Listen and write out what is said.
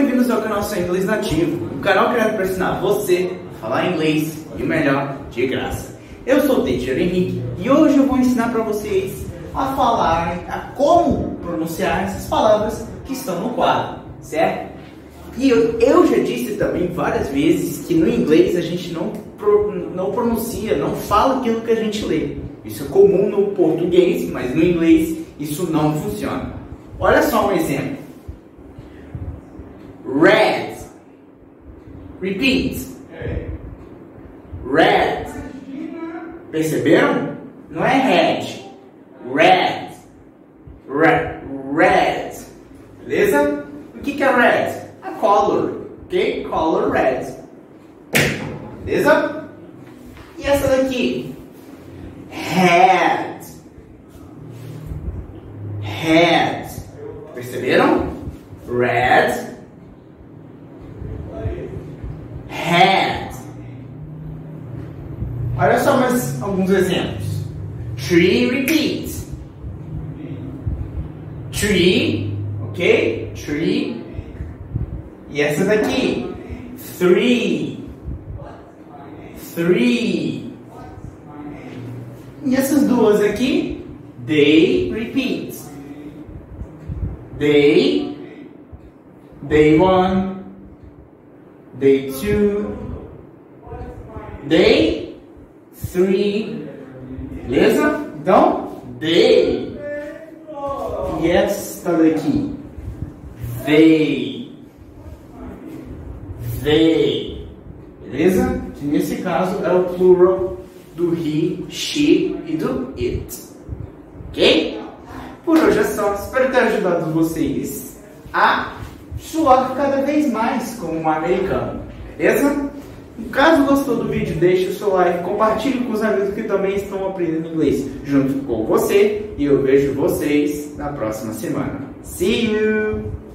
bem-vindos ao canal Sem Inglês Nativo, um canal criado para ensinar você a falar inglês e o melhor de graça. Eu sou o Teacher Henrique e hoje eu vou ensinar para vocês a falar, a como pronunciar essas palavras que estão no quadro, certo? E eu, eu já disse também várias vezes que no inglês a gente não, não pronuncia, não fala aquilo que a gente lê. Isso é comum no português, mas no inglês isso não funciona. Olha só um exemplo. Red. Repeat. Red. Perceberam? Não é red. Red. Red. Red. Beleza? O que, que é red? A color. Ok? Color red. Beleza? E essa daqui? Head. Head. Perceberam? Red. Head. Olha só mais alguns exemplos. Tree repeat. Tree, ok? Tree. E essa daqui? Three. Three. E essas duas aqui? They repeat. Day, day one, day two, day three. Beleza? Então, day. E esta daqui? They. They. Beleza? Que nesse caso é o plural do he, she e do it. Ok? Por hoje é só. Espero ter ajudado vocês a suar cada vez mais como um americano. Beleza? Caso gostou do vídeo, deixe o seu like, compartilhe com os amigos que também estão aprendendo inglês junto com você e eu vejo vocês na próxima semana. See you!